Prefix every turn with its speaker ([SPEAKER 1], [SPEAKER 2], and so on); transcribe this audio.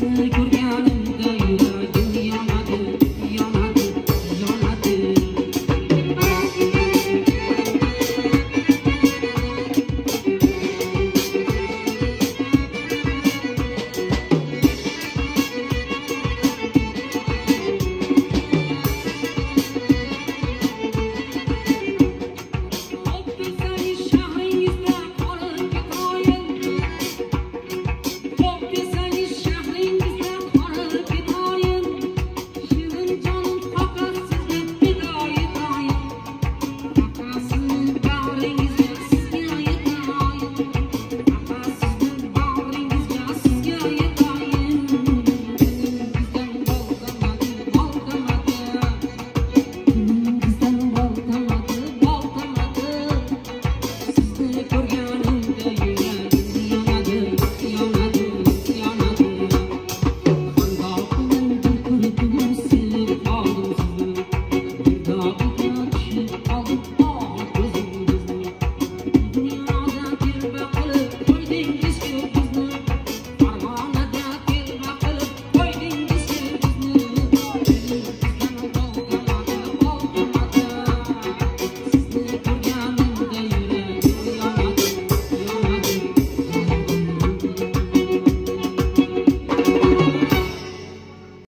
[SPEAKER 1] Good, good, good.